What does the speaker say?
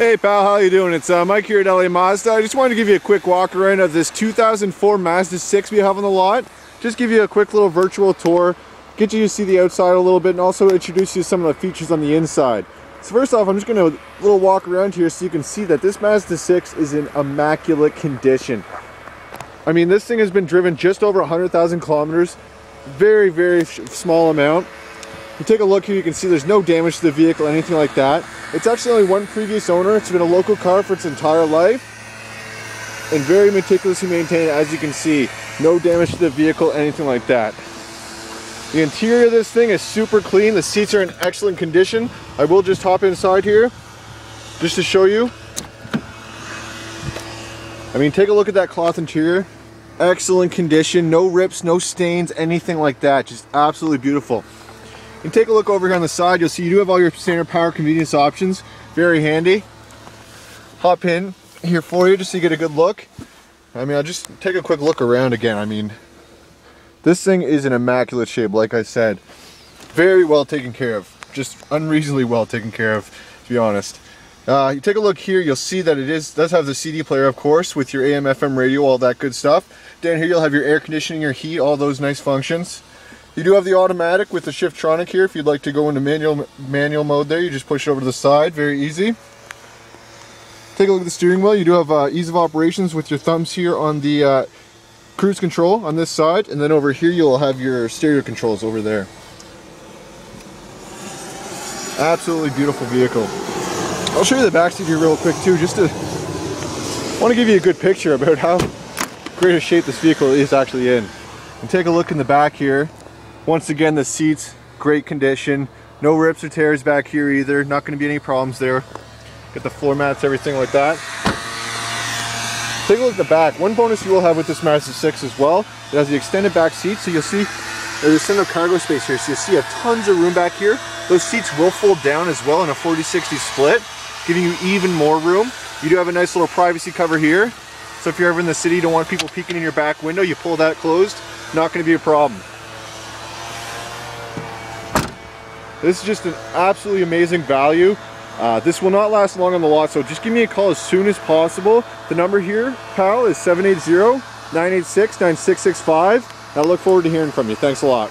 Hey pal, how you doing? It's uh, Mike here at LA Mazda. I just wanted to give you a quick walk around of this 2004 Mazda 6 we have on the lot. Just give you a quick little virtual tour, get you to see the outside a little bit, and also introduce you to some of the features on the inside. So first off, I'm just to little walk around here so you can see that this Mazda 6 is in immaculate condition. I mean, this thing has been driven just over 100,000 kilometers. Very, very small amount. You take a look here, you can see there's no damage to the vehicle, anything like that. It's actually only one previous owner. It's been a local car for its entire life. And very meticulously maintained, as you can see. No damage to the vehicle, anything like that. The interior of this thing is super clean. The seats are in excellent condition. I will just hop inside here, just to show you. I mean, take a look at that cloth interior. Excellent condition, no rips, no stains, anything like that. Just absolutely beautiful. And take a look over here on the side, you'll see you do have all your standard power convenience options. Very handy. Hop in here for you just so you get a good look. I mean, I'll just take a quick look around again. I mean, this thing is in immaculate shape, like I said. Very well taken care of. Just unreasonably well taken care of, to be honest. Uh, you take a look here, you'll see that it is does have the CD player, of course, with your AM, FM radio, all that good stuff. Down here, you'll have your air conditioning, your heat, all those nice functions. You do have the automatic with the Shiftronic here. If you'd like to go into manual manual mode there, you just push it over to the side. Very easy. Take a look at the steering wheel. You do have uh, ease of operations with your thumbs here on the uh, cruise control on this side. And then over here, you'll have your stereo controls over there. Absolutely beautiful vehicle. I'll show you the back seat here real quick too, just to want to give you a good picture about how great a shape this vehicle is actually in. And take a look in the back here. Once again, the seats, great condition. No rips or tears back here either. Not going to be any problems there. Get the floor mats, everything like that. Take a look at the back. One bonus you will have with this Mazda 6 as well, it has the extended back seat. So you'll see there's a extended cargo space here. So you'll see a tons of room back here. Those seats will fold down as well in a 40-60 split, giving you even more room. You do have a nice little privacy cover here. So if you're ever in the city, don't want people peeking in your back window, you pull that closed, not going to be a problem. This is just an absolutely amazing value. Uh, this will not last long on the lot, so just give me a call as soon as possible. The number here, pal, is 780-986-9665. I look forward to hearing from you. Thanks a lot.